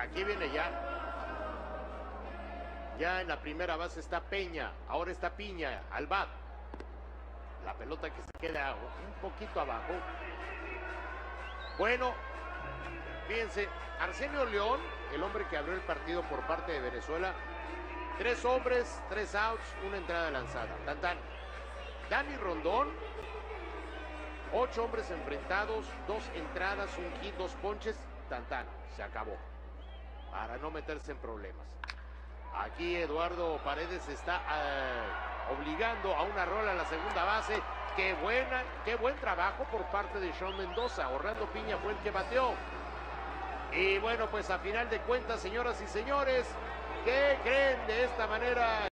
Aquí viene ya. Ya en la primera base está Peña. Ahora está Piña al bat. La pelota que se queda un poquito abajo. Bueno, fíjense, Arsenio León, el hombre que abrió el partido por parte de Venezuela, tres hombres, tres outs, una entrada lanzada. Tan, tan. Dani Rondón, ocho hombres enfrentados, dos entradas, un hit, dos ponches, tan, tan. Se acabó. Para no meterse en problemas. Aquí Eduardo Paredes está eh, obligando a una rola en la segunda base. Qué buena, qué buen trabajo por parte de Sean Mendoza. Orlando Piña fue el que bateó. Y bueno, pues a final de cuentas, señoras y señores, ¿qué creen de esta manera?